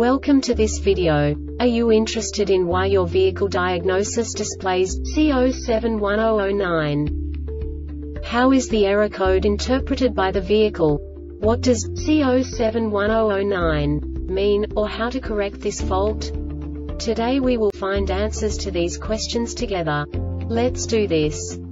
Welcome to this video. Are you interested in why your vehicle diagnosis displays C071009? How is the error code interpreted by the vehicle? What does C071009 mean, or how to correct this fault? Today we will find answers to these questions together. Let's do this.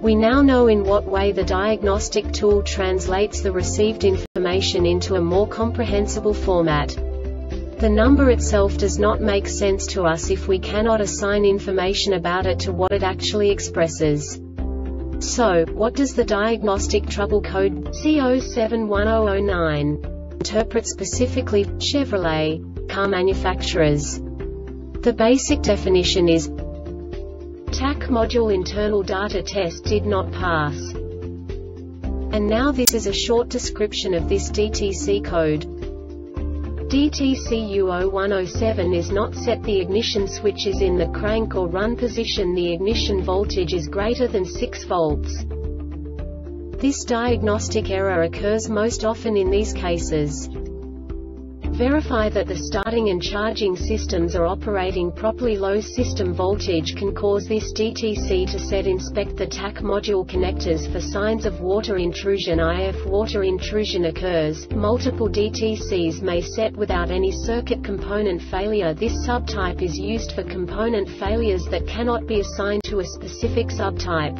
We now know in what way the diagnostic tool translates the received information into a more comprehensible format. The number itself does not make sense to us if we cannot assign information about it to what it actually expresses. So, what does the diagnostic trouble code C071009 interpret specifically Chevrolet car manufacturers? The basic definition is TAC module internal data test did not pass. And now this is a short description of this DTC code. DTC U0107 is not set the ignition switch is in the crank or run position the ignition voltage is greater than 6 volts. This diagnostic error occurs most often in these cases. Verify that the starting and charging systems are operating properly low system voltage can cause this DTC to set inspect the TAC module connectors for signs of water intrusion if water intrusion occurs, multiple DTCs may set without any circuit component failure this subtype is used for component failures that cannot be assigned to a specific subtype.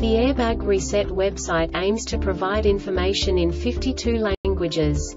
The Airbag Reset website aims to provide information in 52 languages.